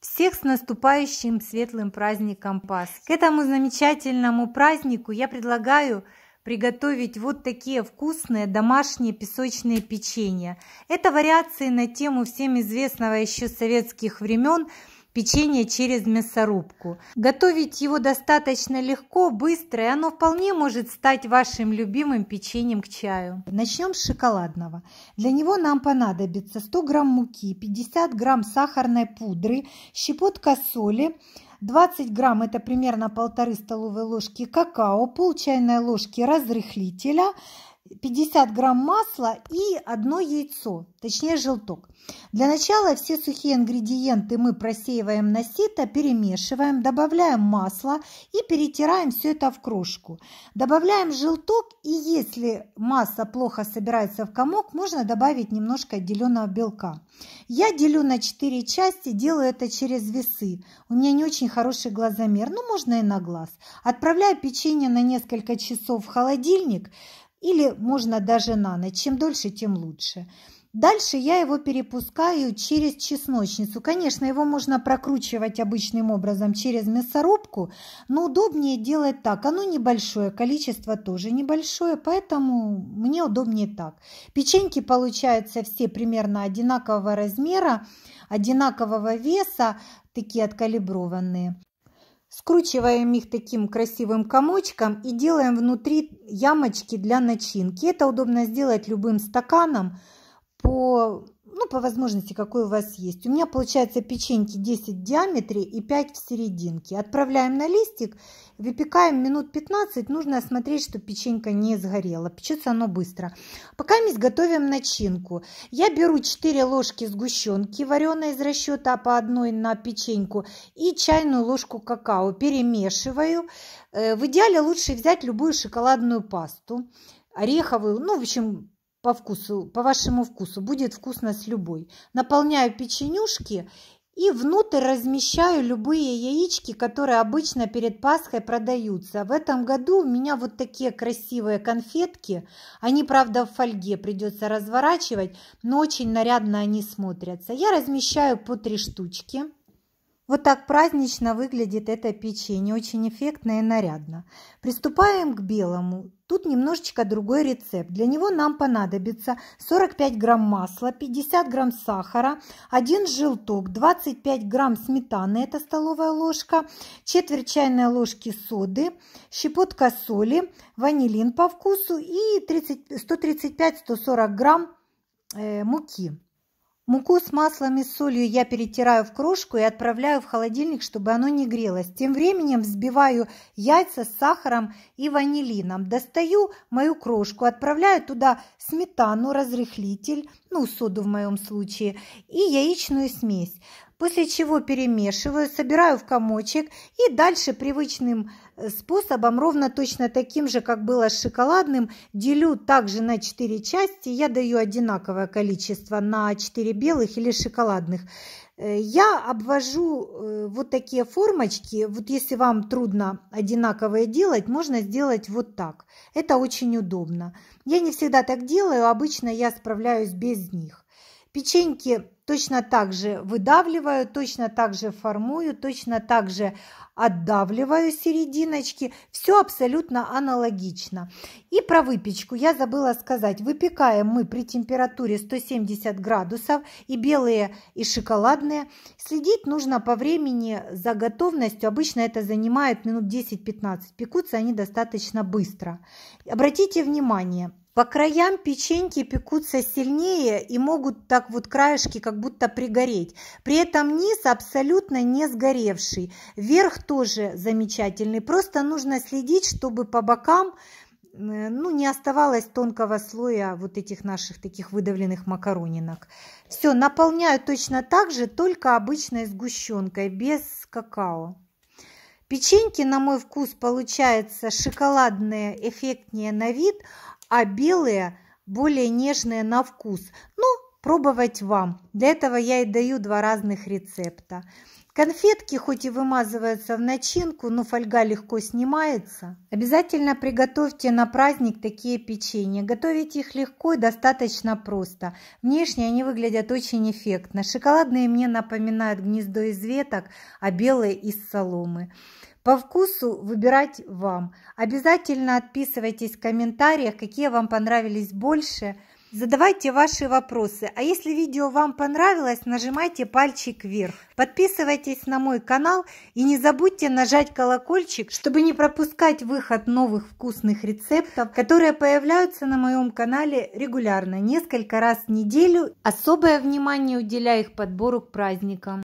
Всех с наступающим светлым праздником Пасхи. К этому замечательному празднику я предлагаю приготовить вот такие вкусные домашние песочные печенья. Это вариации на тему всем известного еще советских времен печенье через мясорубку. Готовить его достаточно легко, быстро, и оно вполне может стать вашим любимым печеньем к чаю. Начнем с шоколадного. Для него нам понадобится 100 грамм муки, 50 грамм сахарной пудры, щепотка соли, 20 грамм это примерно полторы столовые ложки какао, пол чайной ложки разрыхлителя, 50 грамм масла и одно яйцо, точнее желток. Для начала все сухие ингредиенты мы просеиваем на сито, перемешиваем, добавляем масло и перетираем все это в крошку. Добавляем желток и если масса плохо собирается в комок, можно добавить немножко отделенного белка. Я делю на 4 части, делаю это через весы. У меня не очень хороший глазомер, но можно и на глаз. Отправляю печенье на несколько часов в холодильник или можно даже на ночь. Чем дольше, тем лучше. Дальше я его перепускаю через чесночницу. Конечно, его можно прокручивать обычным образом через мясорубку, но удобнее делать так. Оно небольшое, количество тоже небольшое, поэтому мне удобнее так. Печеньки получаются все примерно одинакового размера, одинакового веса, такие откалиброванные. Скручиваем их таким красивым комочком и делаем внутри ямочки для начинки. Это удобно сделать любым стаканом по, ну, по возможности, какой у вас есть. У меня получается печеньки 10 в диаметре и 5 в серединке. Отправляем на листик, выпекаем минут 15. Нужно смотреть, чтобы печенька не сгорела. Печется оно быстро. Пока мы изготовим начинку. Я беру 4 ложки сгущенки, вареной из расчета по одной на печеньку, и чайную ложку какао. Перемешиваю. Э, в идеале лучше взять любую шоколадную пасту ореховую, ну, в общем, по вкусу, по вашему вкусу. Будет вкусно с любой. Наполняю печенюшки и внутрь размещаю любые яички, которые обычно перед Пасхой продаются. В этом году у меня вот такие красивые конфетки. Они, правда, в фольге придется разворачивать, но очень нарядно они смотрятся. Я размещаю по три штучки. Вот так празднично выглядит это печенье, очень эффектно и нарядно. Приступаем к белому. Тут немножечко другой рецепт. Для него нам понадобится 45 грамм масла, 50 грамм сахара, 1 желток, 25 грамм сметаны, это столовая ложка, четверть чайной ложки соды, щепотка соли, ванилин по вкусу и 135-140 грамм э, муки. Муку с маслом и солью я перетираю в крошку и отправляю в холодильник, чтобы оно не грелось. Тем временем взбиваю яйца с сахаром и ванилином. Достаю мою крошку, отправляю туда сметану, разрыхлитель, ну, соду в моем случае, и яичную смесь. После чего перемешиваю, собираю в комочек и дальше привычным э, способом, ровно точно таким же, как было с шоколадным, делю также на 4 части. Я даю одинаковое количество на 4 белых или шоколадных. Э, я обвожу э, вот такие формочки. Вот если вам трудно одинаковые делать, можно сделать вот так. Это очень удобно. Я не всегда так делаю, обычно я справляюсь без них. Печеньки точно так же выдавливаю, точно так же формую, точно так же отдавливаю серединочки. Все абсолютно аналогично. И про выпечку я забыла сказать. Выпекаем мы при температуре 170 градусов и белые, и шоколадные. Следить нужно по времени за готовностью. Обычно это занимает минут 10-15. Пекутся они достаточно быстро. Обратите внимание, по краям печеньки пекутся сильнее и могут так вот краешки как будто пригореть. При этом низ абсолютно не сгоревший. Верх тоже замечательный. Просто нужно следить, чтобы по бокам э, ну, не оставалось тонкого слоя вот этих наших таких выдавленных макаронинок. Все, наполняю точно так же, только обычной сгущенкой, без какао. Печеньки, на мой вкус, получаются шоколадные, эффектнее на вид – а белые более нежные на вкус. Ну, пробовать вам. Для этого я и даю два разных рецепта. Конфетки хоть и вымазываются в начинку, но фольга легко снимается. Обязательно приготовьте на праздник такие печенья. Готовить их легко и достаточно просто. Внешне они выглядят очень эффектно. Шоколадные мне напоминают гнездо из веток, а белые из соломы. По вкусу выбирать вам. Обязательно отписывайтесь в комментариях, какие вам понравились больше – Задавайте ваши вопросы, а если видео вам понравилось, нажимайте пальчик вверх. Подписывайтесь на мой канал и не забудьте нажать колокольчик, чтобы не пропускать выход новых вкусных рецептов, которые появляются на моем канале регулярно, несколько раз в неделю. Особое внимание уделяю их подбору к праздникам.